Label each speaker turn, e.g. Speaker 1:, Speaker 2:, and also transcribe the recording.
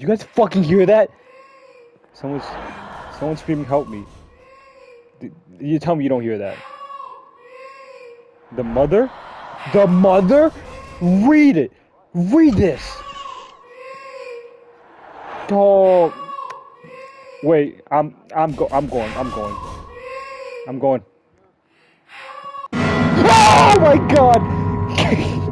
Speaker 1: Did you guys fucking hear that? Someone's, someone's screaming, "Help me!" You tell me you don't hear that? The mother, the mother. Read it. Read this. Dog. Wait, I'm, I'm go, I'm going, I'm going, I'm going. Oh my god!